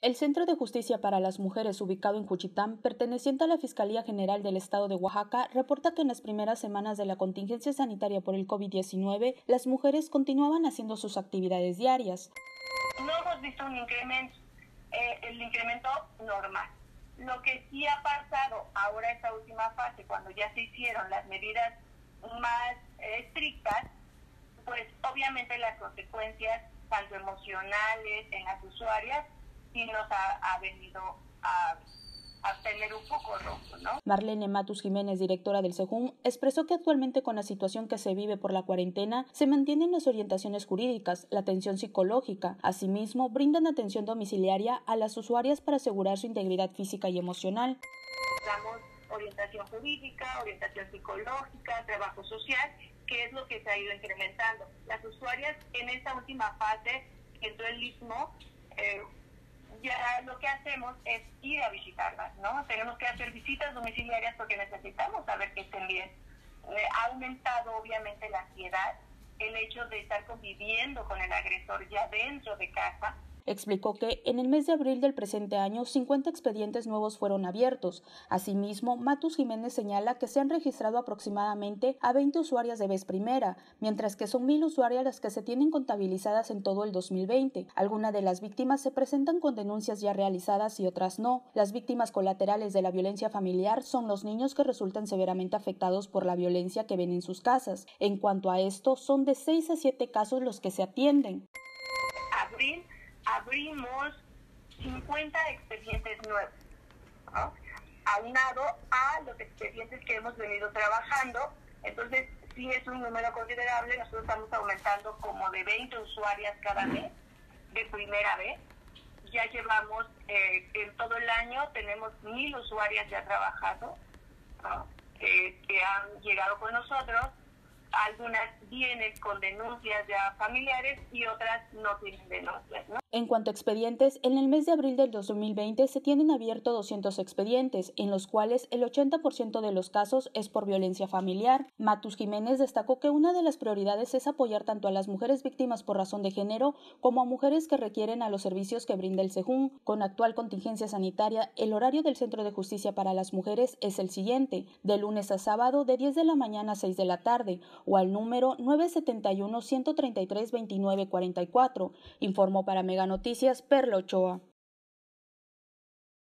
El Centro de Justicia para las Mujeres, ubicado en Juchitán, perteneciente a la Fiscalía General del Estado de Oaxaca, reporta que en las primeras semanas de la contingencia sanitaria por el COVID-19, las mujeres continuaban haciendo sus actividades diarias. No hemos visto un incremento, eh, el incremento normal. Lo que sí ha pasado ahora esta última fase, cuando ya se hicieron las medidas más estrictas, pues obviamente las consecuencias tanto emocionales en las usuarias sí nos ha, venido a, tener un poco rojo, ¿no? Marlene Matus Jiménez, directora del SEJUM, expresó que actualmente con la situación que se vive por la cuarentena se mantienen las orientaciones jurídicas, la atención psicológica. Asimismo, brindan atención domiciliaria a las usuarias para asegurar su integridad física y emocional. Damos orientación jurídica, orientación psicológica, trabajo social, que es lo que se ha ido incrementando. Las usuarias en esta última fase, que entró el istmo, eh, ya lo que hacemos es ir a visitarlas, ¿no? Tenemos que hacer visitas domiciliarias porque necesitamos saber que estén bien. Eh, ha aumentado obviamente la ansiedad, el hecho de estar conviviendo con el agresor ya dentro de casa, Explicó que en el mes de abril del presente año 50 expedientes nuevos fueron abiertos. Asimismo, Matus Jiménez señala que se han registrado aproximadamente a 20 usuarias de vez primera, mientras que son mil usuarias las que se tienen contabilizadas en todo el 2020. Algunas de las víctimas se presentan con denuncias ya realizadas y otras no. Las víctimas colaterales de la violencia familiar son los niños que resultan severamente afectados por la violencia que ven en sus casas. En cuanto a esto, son de 6 a 7 casos los que se atienden. Abril abrimos 50 expedientes nuevos, aunado a los expedientes que hemos venido trabajando. Entonces, sí es un número considerable. Nosotros estamos aumentando como de 20 usuarias cada mes, de primera vez. Ya llevamos, eh, en todo el año, tenemos mil usuarias ya trabajando, que han llegado con nosotros algunas vienen con denuncias ya familiares y otras no tienen denuncias. En cuanto a expedientes, en el mes de abril del 2020 se tienen abiertos 200 expedientes, en los cuales el 80% de los casos es por violencia familiar. Matus Jiménez destacó que una de las prioridades es apoyar tanto a las mujeres víctimas por razón de género como a mujeres que requieren a los servicios que brinda el SEJUN. Con actual contingencia sanitaria, el horario del Centro de Justicia para las Mujeres es el siguiente, de lunes a sábado de 10 de la mañana a 6 de la tarde, o al número 971 133 2944, informó para Noticias Perlo Ochoa.